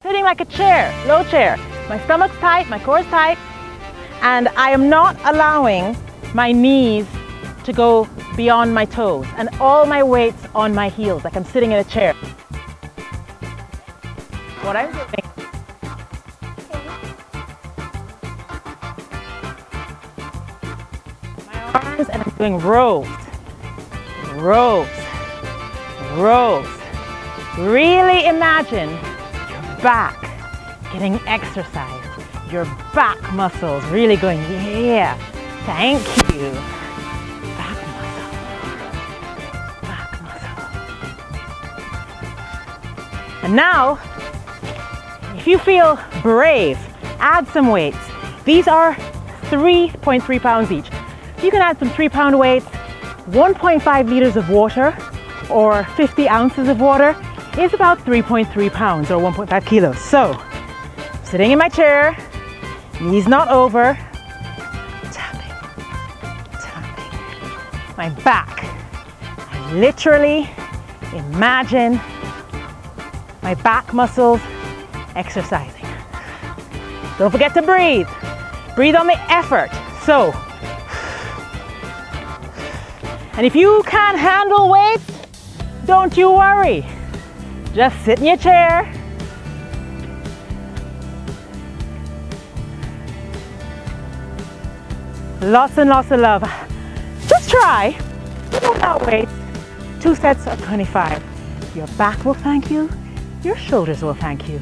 Sitting like a chair, low chair. My stomach's tight, my core's tight, and I am not allowing my knees to go beyond my toes and all my weight's on my heels like I'm sitting in a chair. What I'm doing my arms and I'm doing rows, rows, rows. Really imagine back, getting exercise. Your back muscles really going, yeah, thank you. Back muscle, back muscle. And now, if you feel brave, add some weights. These are 3.3 pounds each. You can add some three pound weights, 1.5 liters of water, or 50 ounces of water is about 3.3 pounds or 1.5 kilos. So, sitting in my chair, knees not over, tapping, tapping. My back. I literally imagine my back muscles exercising. Don't forget to breathe. Breathe on the effort. So, and if you can't handle weights, don't you worry. Just sit in your chair. Lots and lots of love. Just try, without weight, two sets of 25. Your back will thank you, your shoulders will thank you.